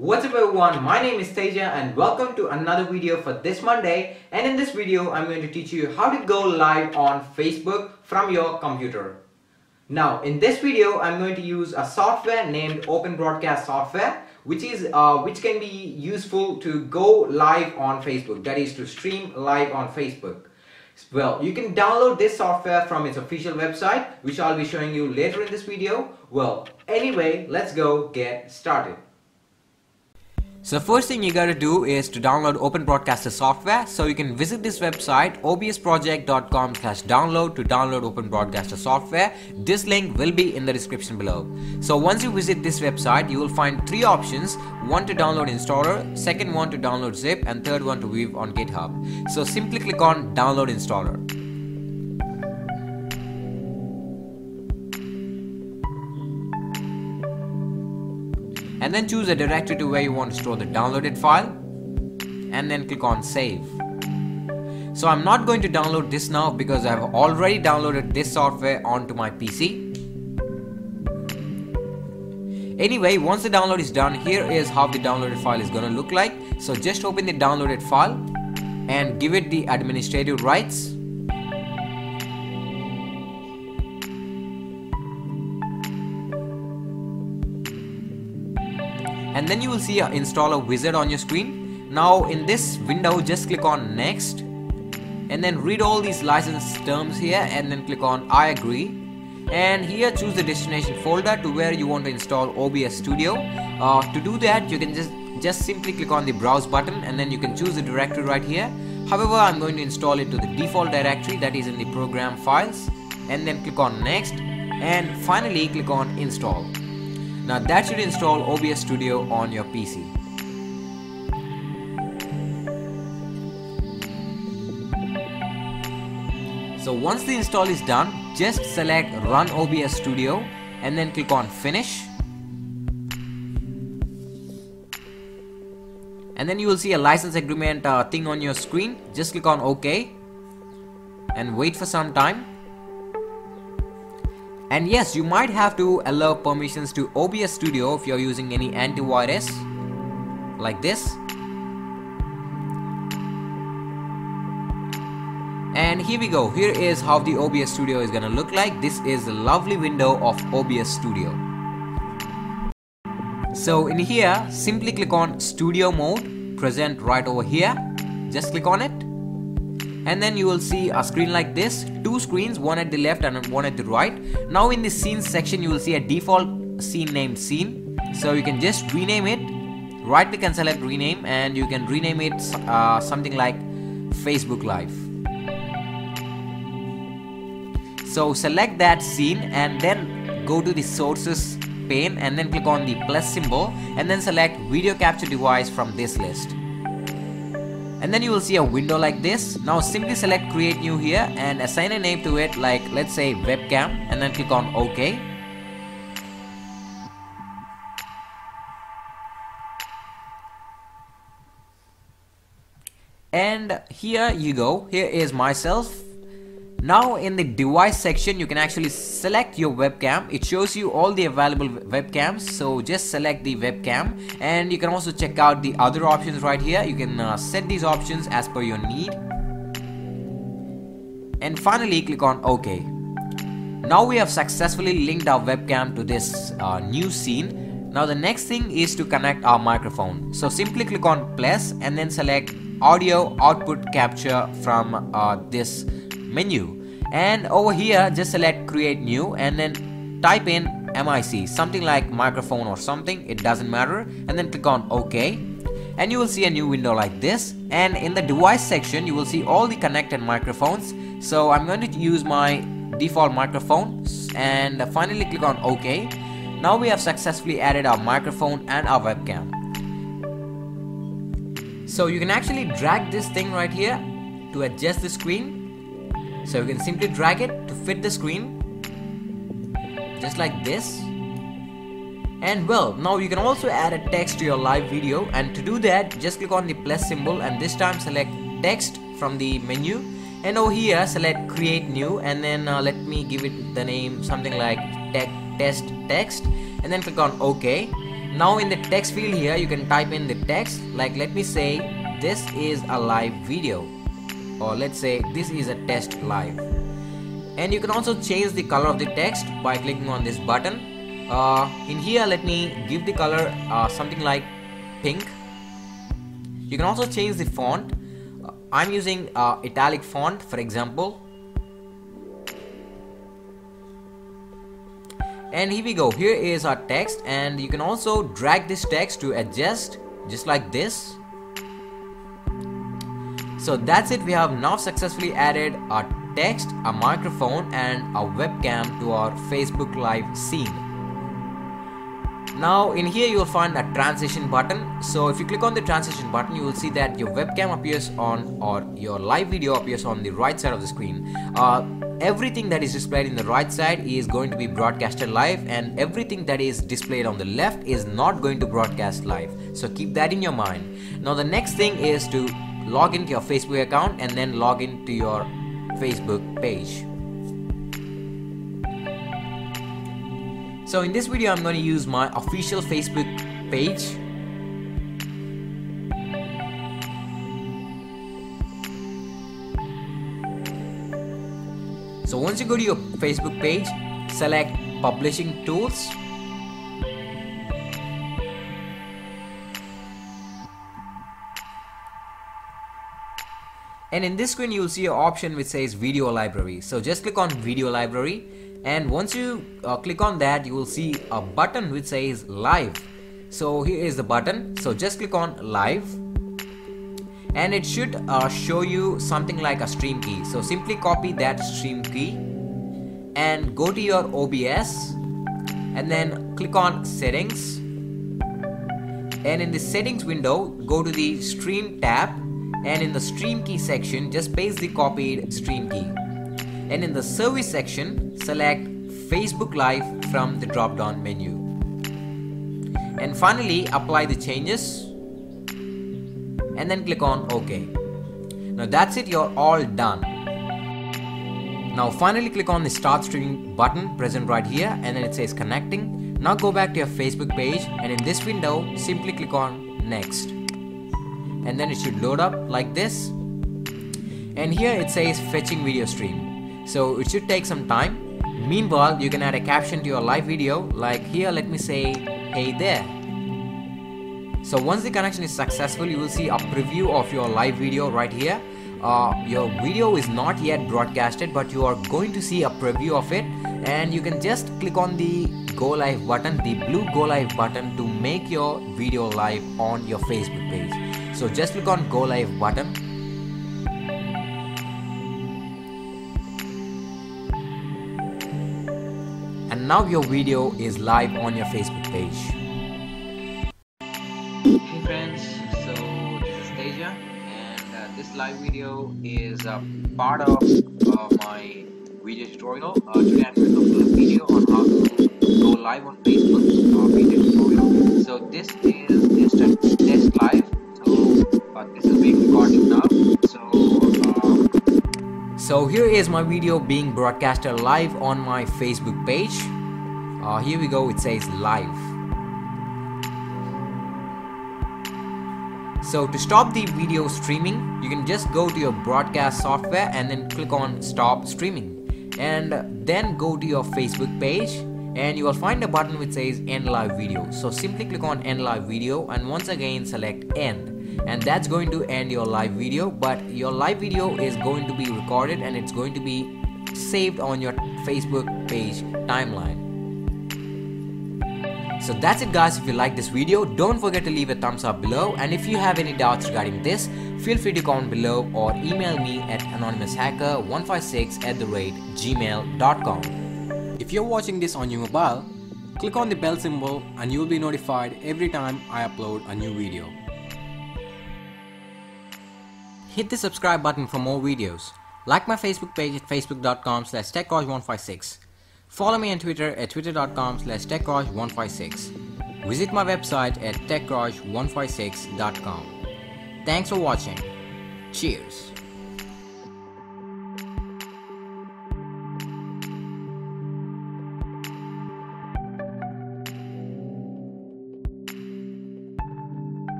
What's up everyone, my name is Teja and welcome to another video for this Monday and in this video I'm going to teach you how to go live on Facebook from your computer. Now in this video I'm going to use a software named Open Broadcast Software which is uh, which can be useful to go live on Facebook that is to stream live on Facebook. Well, you can download this software from its official website which I'll be showing you later in this video. Well, anyway, let's go get started. So first thing you gotta do is to download Open Broadcaster software. So you can visit this website obsproject.com slash download to download Open Broadcaster software. This link will be in the description below. So once you visit this website, you will find three options. One to download installer, second one to download zip, and third one to view on GitHub. So simply click on download installer. And then choose a directory to where you want to store the downloaded file and then click on save. So I'm not going to download this now because I've already downloaded this software onto my PC. Anyway, once the download is done, here is how the downloaded file is going to look like. So just open the downloaded file and give it the administrative rights and then you will see a installer wizard on your screen. Now in this window just click on next and then read all these license terms here and then click on I agree and here choose the destination folder to where you want to install OBS Studio. Uh, to do that you can just just simply click on the browse button and then you can choose the directory right here. However, I'm going to install it to the default directory that is in the program files and then click on next and finally click on install. Now that should install OBS Studio on your PC. So once the install is done, just select Run OBS Studio and then click on Finish. And then you will see a license agreement uh, thing on your screen. Just click on OK and wait for some time. And yes, you might have to allow permissions to OBS Studio if you're using any antivirus like this. And here we go. Here is how the OBS Studio is gonna look like. This is the lovely window of OBS Studio. So in here, simply click on Studio Mode, present right over here. Just click on it and then you will see a screen like this. Two screens one at the left and one at the right. Now in the scenes section you will see a default scene named scene. So you can just rename it. Right click and select rename and you can rename it uh, something like Facebook Live. So select that scene and then go to the sources pane and then click on the plus symbol and then select video capture device from this list and then you will see a window like this. Now simply select create new here and assign a name to it like let's say webcam and then click on ok. And here you go. Here is myself now in the device section you can actually select your webcam. It shows you all the available webcams. So just select the webcam and you can also check out the other options right here. You can uh, set these options as per your need. And finally click on OK. Now we have successfully linked our webcam to this uh, new scene. Now the next thing is to connect our microphone. So simply click on plus and then select audio output capture from uh, this menu. And over here just select create new and then type in MIC something like microphone or something it doesn't matter and then click on OK. And you will see a new window like this. And in the device section you will see all the connected microphones. So I'm going to use my default microphone and finally click on OK. Now we have successfully added our microphone and our webcam. So you can actually drag this thing right here to adjust the screen so you can simply drag it to fit the screen just like this. And well now you can also add a text to your live video and to do that just click on the plus symbol and this time select text from the menu. And over here select create new and then uh, let me give it the name something like test text. And then click on ok. Now in the text field here you can type in the text like let me say this is a live video or let's say this is a test live. And you can also change the color of the text by clicking on this button. Uh, in here let me give the color uh, something like pink. You can also change the font. Uh, I'm using uh, italic font for example. And here we go. Here is our text. And you can also drag this text to adjust just like this so that's it. We have now successfully added our text a microphone and a webcam to our Facebook live scene. Now in here you will find a transition button. So if you click on the transition button you will see that your webcam appears on or your live video appears on the right side of the screen. Uh, everything that is displayed in the right side is going to be broadcasted live and everything that is displayed on the left is not going to broadcast live. So keep that in your mind. Now the next thing is to log into your facebook account and then log into your facebook page so in this video i'm going to use my official facebook page So once you go to your Facebook page, select publishing tools. And in this screen, you'll see an option which says video library. So just click on video library. And once you uh, click on that, you will see a button which says live. So here is the button. So just click on live and it should uh, show you something like a stream key so simply copy that stream key and go to your OBS and then click on settings and in the settings window go to the stream tab and in the stream key section just paste the copied stream key and in the service section select Facebook Live from the drop down menu and finally apply the changes and then click on OK. Now that's it, you're all done. Now finally click on the start streaming button present right here and then it says connecting. Now go back to your Facebook page and in this window simply click on next. And then it should load up like this. And here it says fetching video stream. So it should take some time. Meanwhile, you can add a caption to your live video like here let me say hey there so once the connection is successful, you will see a preview of your live video right here. Uh, your video is not yet broadcasted, but you are going to see a preview of it. And you can just click on the go live button, the blue go live button to make your video live on your Facebook page. So just click on go live button. And now your video is live on your Facebook page. Hey friends, so this is Teja and uh, this live video is a part of uh, my video tutorial. Uh, today I'm going to do a video on how to go live on Facebook uh, video tutorial. So this is a test live. Uh, this is being recorded now. So uh, so here is my video being broadcasted live on my Facebook page. Uh, here we go. It says live. So to stop the video streaming, you can just go to your broadcast software and then click on stop streaming. And then go to your Facebook page and you will find a button which says end live video. So simply click on end live video and once again select end. And that's going to end your live video, but your live video is going to be recorded and it's going to be saved on your Facebook page timeline. So that's it guys if you like this video don't forget to leave a thumbs up below and if you have any doubts regarding this feel free to comment below or email me at anonymoushacker156 at the rate gmail.com. If you're watching this on your mobile click on the bell symbol and you'll be notified every time I upload a new video. Hit the subscribe button for more videos. Like my Facebook page at facebook.com slash techraj156. Follow me on Twitter at twitter.com slash techraj156. Visit my website at techraj156.com. Thanks for watching. Cheers.